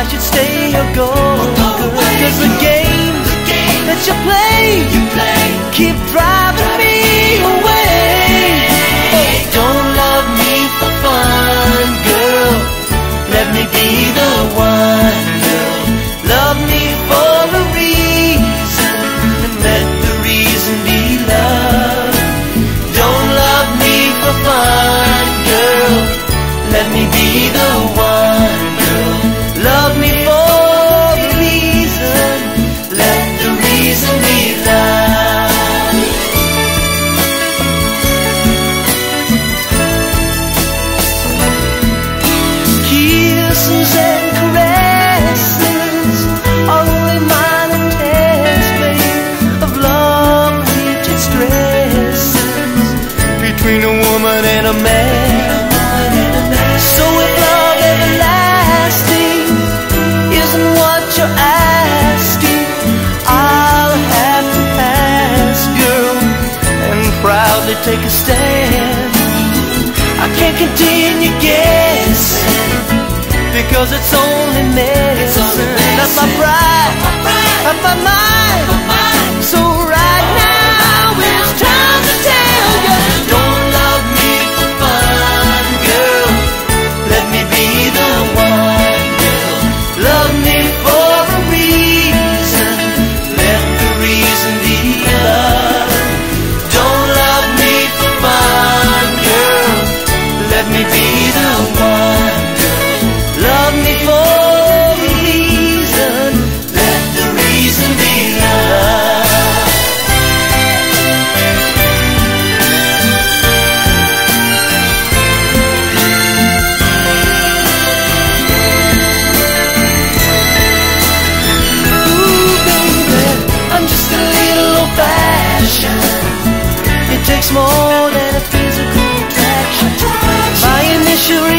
I should stay or go. Cause the game that you play, You play. keep driving me away. Don't love me for fun, girl. Let me be the one, girl. Love me for a reason, and let the reason be love. Don't love me for fun, girl. Let me be the one, take a stand. I can't continue It's more than a physical attraction. My initial